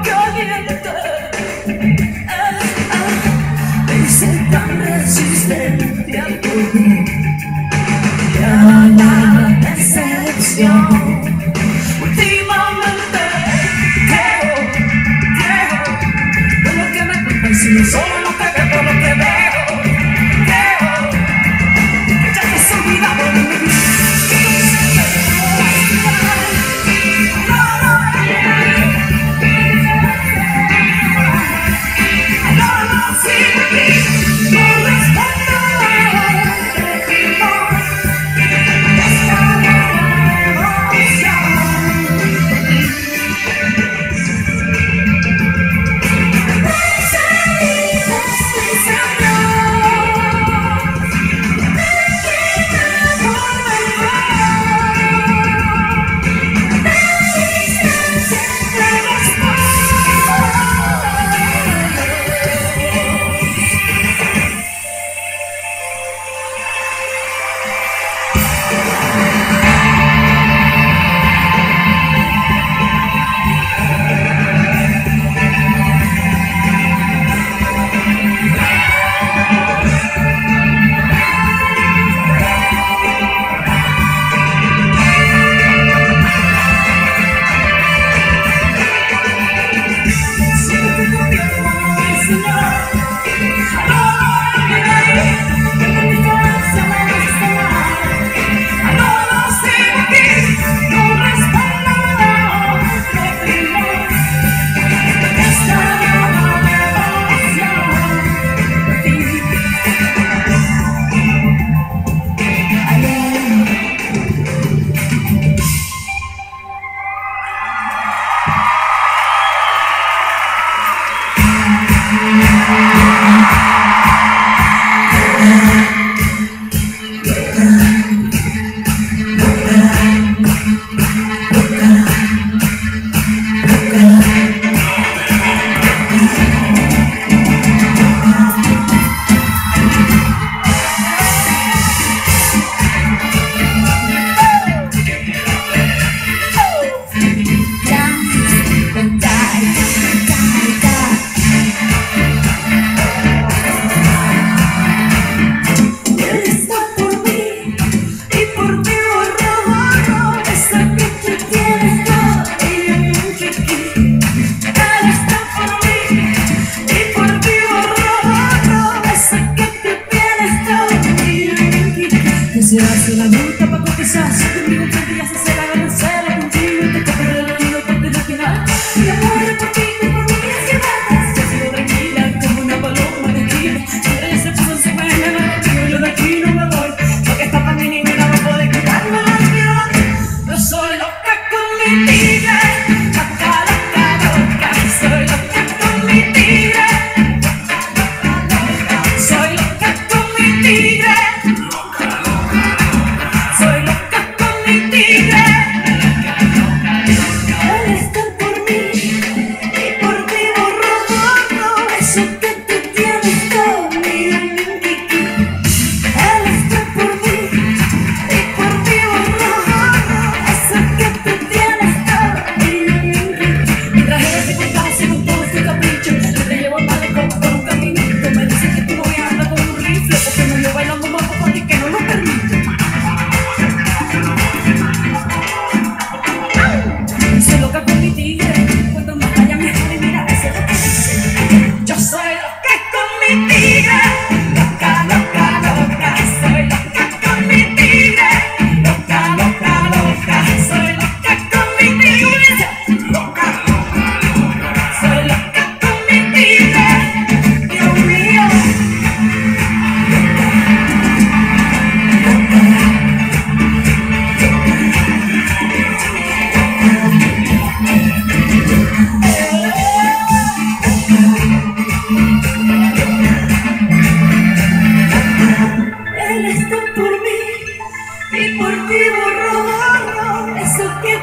Come in.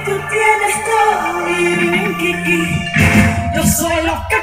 tú tienes todo y ven, Kiki. Yo soy lo que